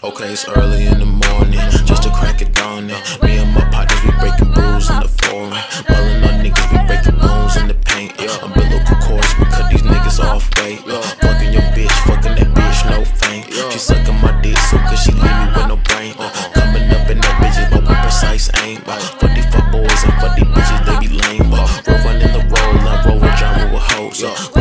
Okay, it's early in the morning, just to crack it down dawn. Me and my partners, we breaking brews in the foreign. Ballin' on niggas, we breaking bones in the paint. Umbilical cords, we cut these niggas off bait. Fucking your bitch, fucking that bitch, no fame. She sucking my dick so cause she leave me with no brain. Uh. Coming up in that bitches, but with precise aim. Uh. Fuck these fuck boys and fuck these bitches, they be lame. Uh. Roll running the roll, I roll with genre with hoes.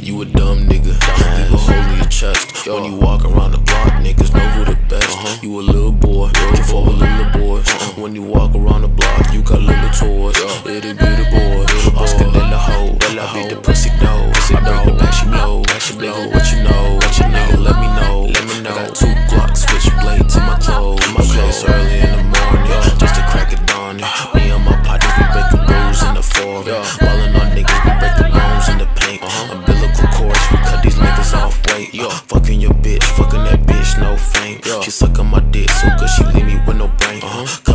You a dumb nigga. Leave a hole in your chest. When you walk around the block, niggas know who the best. Uh-huh. You a little boy, looking for a little boy. Uh-huh. When you walk around the block, you got little toys. It'll be the boy. Oscar in the hoe, I beat the pussy no. I break the passion blow. Nigga, what you know? What you know? Let me know. Let me know. I got two Glock switchblade to my clothes. My clothes early. fame. Yeah. Fucking your bitch, fucking that bitch, no fame. Yo. She sucking my dick, so good she leave me with no brain. Uh -huh.